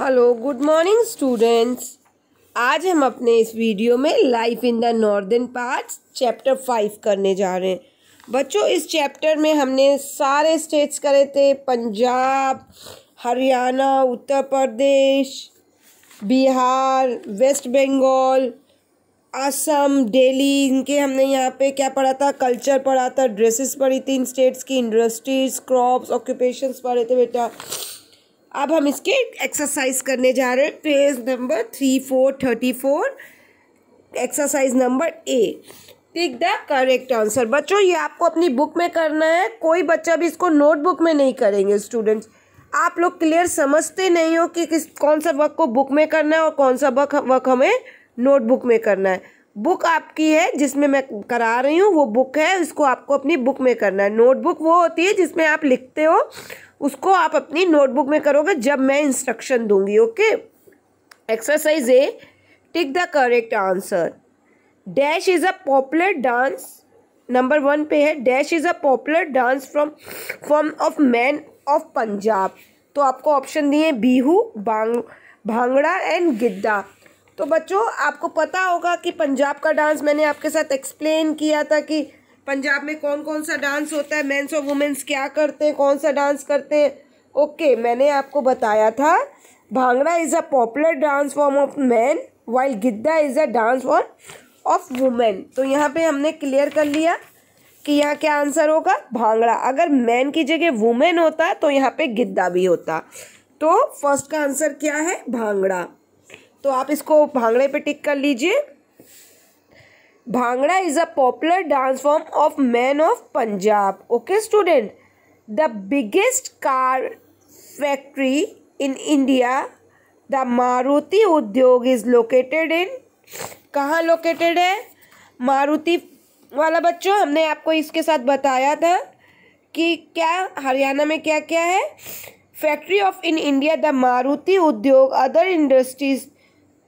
Hello good morning students आज हम अपने इस वीडियो में life in the northern parts chapter five करने जा रहे हैं। बच्चों, इस चैप्टर में हमने सारे स्टेट्स करे थे। पंजाब, हरियाणा, उत्तर प्रदेश, बिहार वेस्ट बंगाल असम दिल्ली इनके हमने यहाँ पे क्या पढ़ा था? कल्चर पढ़ा था ड्रेसेस पढ़ी थी इन स्टेट्स की इंडस्ट्रीज़ क्रॉप्स ऑक्यूपेशंस पढ़े थे बेटा। अब हम इसके एक्सरसाइज करने जा रहे हैं। Page number three four thirty four exercise number A tick the correct answer बच्चों, ये आपको अपनी बुक में करना है। कोई बच्चा भी इसको नोटबुक में नहीं करेंगे स्टूडेंट्स आप लोग क्लियर समझते नहीं हो कि किस, कौन सा वर्क को बुक में करना है और कौन सा वर्क वर्क हमें नोटबुक में करना है। बुक आपकी है, जिसमें मैं करा रही हूँ, वो बुक है, इसको आपको अपनी बुक में करना है। नोटबुक वो होती है जिसमें आप लिखते हो। उसको आप अपनी नोटबुक में करोगे जब मैं इंस्ट्रक्शन दूँगी okay exercise A tick the correct answer. Dash is a popular dance, number one पे है। Dash is a popular dance from, form of man of Punjab. तो आपको ऑप्शन दिए बीहू, बांग, भांगड़ा एंड गिद्दा। तो बच्चों, आपको पता होगा कि पंजाब का डांस मैंने आपके साथ एक्सप्लेन किया था कि पंजाब में कौन कौन सा डांस होता है? मेंस और वुमेंस क्या करते हैं? कौन सा डांस करते हैं? ओके मैंने आपको बताया था, Bhangra is a popular dance form of man while Giddha is a dance form of women तो यहाँ पे हमने क्लियर कर लिया कि यहाँ क्या आंसर होगा? भांगड़ा। अगर मैन की जगह वुमेन होता तो यहाँ पे गिद्दा भी होता। तो फ़र्स्ट का आंसर क्या है? भांगड़ा। तो आप इसको भांगड़े पे टिक कर लीजिए। Bhangra is a popular dance form of man of Punjab okay student the biggest car factory in India the Maruti Udyog is located इन कहाँ लोकेटेड है? मारुति वाला बच्चों, हमने आपको इसके साथ बताया था कि क्या, हरियाणा में क्या क्या है? Factory of in India the Maruti Udyog other industries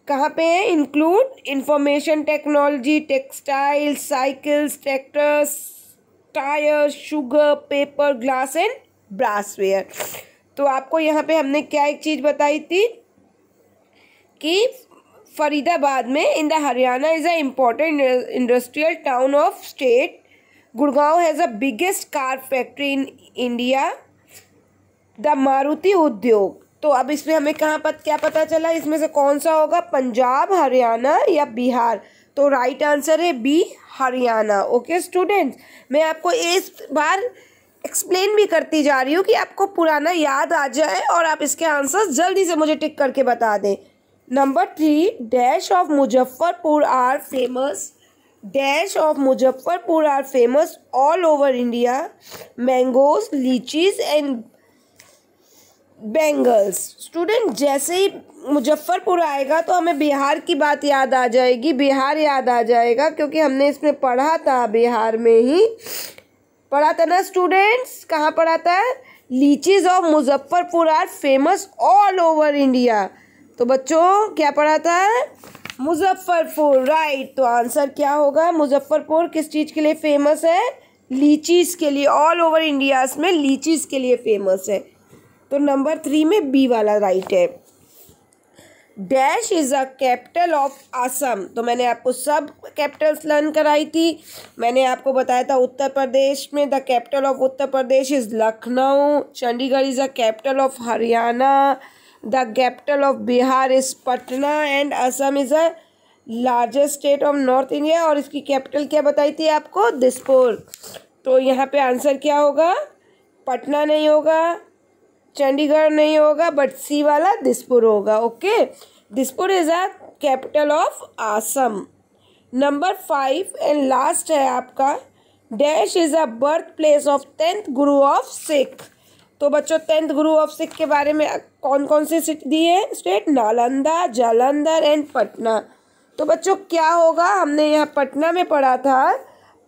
कहाँ पे है? Include information technology textile cycles tractors tyre sugar paper glass and brassware तो आपको यहाँ पे हमने क्या एक चीज़ बताई थी? कि फरीदाबाद में in the Haryana is a important industrial town of state Gurgaon has a biggest car factory in India the Maruti Udyog तो अब इसमें हमें कहाँ पर क्या पता चला? इसमें से कौन सा होगा? पंजाब, हरियाणा या बिहार? तो राइट आंसर है बी, हरियाणा। ओके स्टूडेंट्स मैं आपको इस बार एक्सप्लेन भी करती जा रही हूँ कि आपको पुराना याद आ जाए और आप इसके आंसर्स जल्दी से मुझे टिक करके बता दें। Number three dash of Muzaffarpur are famous dash of Muzaffarpur are famous all over India mangoes litchis and bangles student जैसे ही मुजफ्फरपुर आएगा तो हमें बिहार की बात याद आ जाएगी, बिहार याद आ जाएगा, क्योंकि हमने इसमें पढ़ा था बिहार में ही। पढ़ा था ना स्टूडेंट्स कहाँ पढ़ा था? Litchis of Muzaffarpur are famous all over India तो बच्चों, क्या पढ़ा था? मुजफ्फरपुर राइट तो आंसर क्या होगा? मुजफ्फरपुर किस चीज़ के लिए फ़ेमस है? लीचीज के लिए ऑल ओवर इंडिया में लीचीज के लिए फ़ेमस है। तो नंबर थ्री में बी वाला राइट है। Dash is a capital of Assam. तो मैंने आपको सब कैपिटल्स लर्न कराई थी। मैंने आपको बताया था उत्तर प्रदेश में the capital of Uttar Pradesh is Lucknow. Chandigarh is a capital of Haryana. The capital of Bihar is Patna. And Assam is a largest state of north India. और इसकी कैपिटल क्या बताई थी आपको? दिसपुर। तो यहाँ पे आंसर क्या होगा? पटना नहीं होगा। चंडीगढ़ नहीं होगा बट सी वाला दिसपुर होगा okay Dispur is a capital of Assam number five and last है आपका. Dash is a birth place of tenth guru of Sikh तो बच्चों टेंथ गुरु ऑफ़ सिख के बारे में कौन कौन से सिट दिए स्टेट नालंदा, जालंधर एंड पटना. तो बच्चों, क्या होगा? हमने यहाँ पटना में पढ़ा था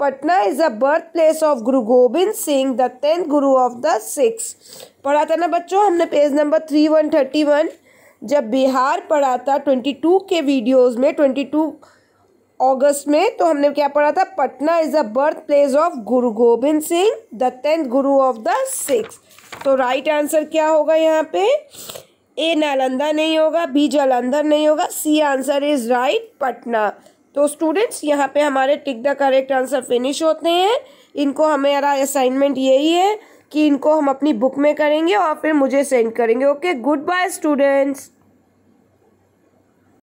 Patna is a birth place of guru Gobind Singh the tenth guru of the Sikhs पढ़ा था ना बच्चों, हमने page number three one thirty one जब बिहार पढ़ा था ट्वेंटी टू के वीडियोस में ट्वेंटी टू अगस्त में तो हमने क्या पढ़ा था? Patna is a birth place of guru Gobind Singh the tenth guru of the Sikhs तो राइट आंसर क्या होगा यहाँ पे? ए नालंदा नहीं होगा बी जालंधर नहीं होगा C answer is right Patna. तो स्टूडेंट्स यहाँ पे हमारे tick the correct answer finish होते हैं। इनको हमारा असाइनमेंट यही है कि इनको हम अपनी बुक में करेंगे और फिर मुझे सेंड करेंगे ओके गुड बाय स्टूडेंट्स